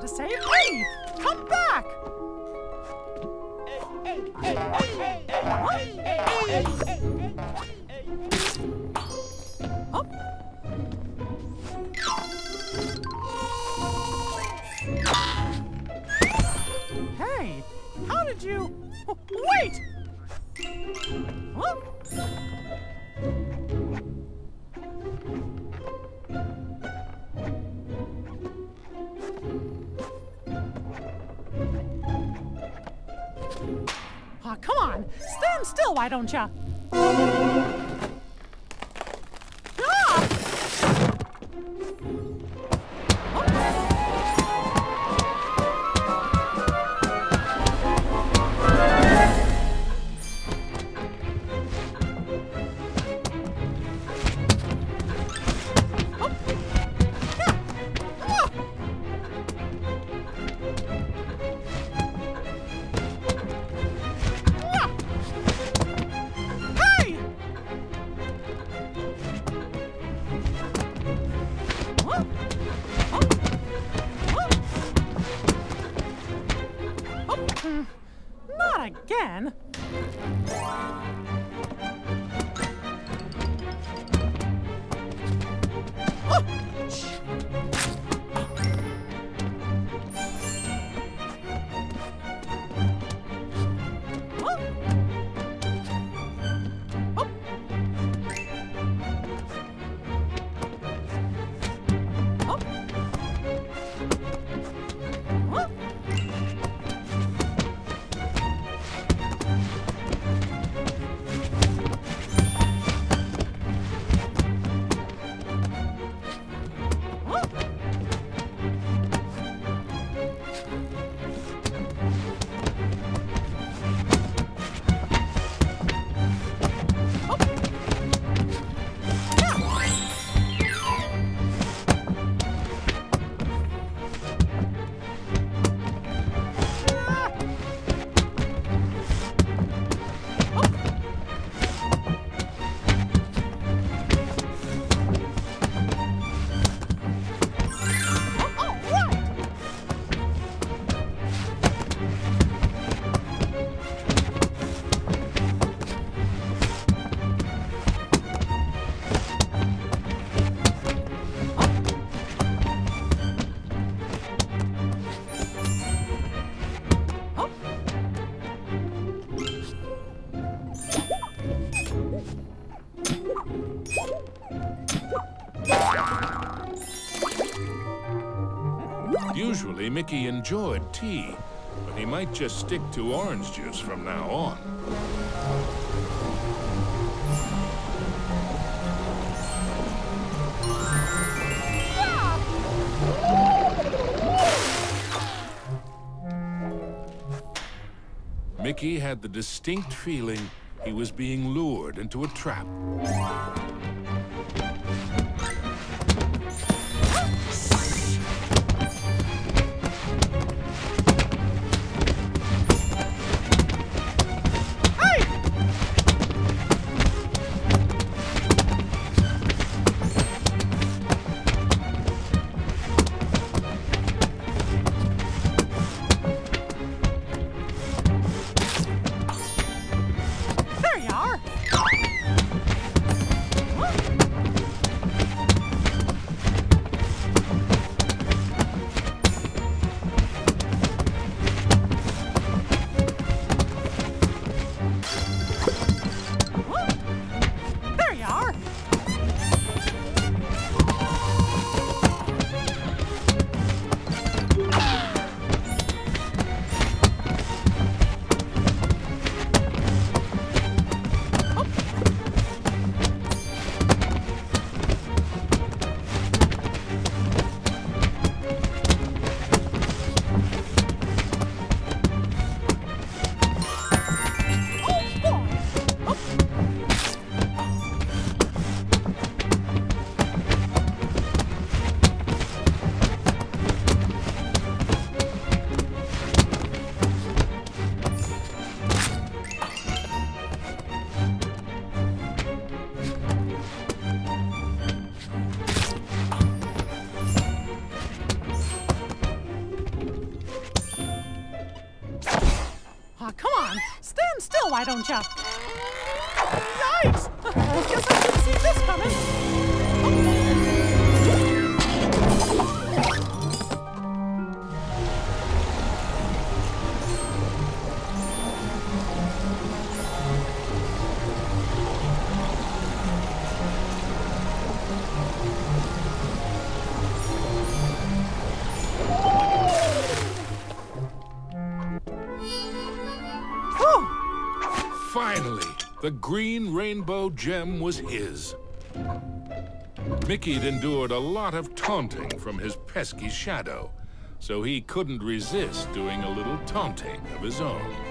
to say, leave! Come back! Hey, how did you... Wait! Huh? Aw, come on. Stand still, why don't ya? Not Mickey enjoyed tea, but he might just stick to orange juice from now on. Mickey had the distinct feeling he was being lured into a trap. Why don't ya? Yikes! Guess I didn't see this coming. Oh, the green rainbow gem was his. Mickey'd endured a lot of taunting from his pesky shadow, so he couldn't resist doing a little taunting of his own.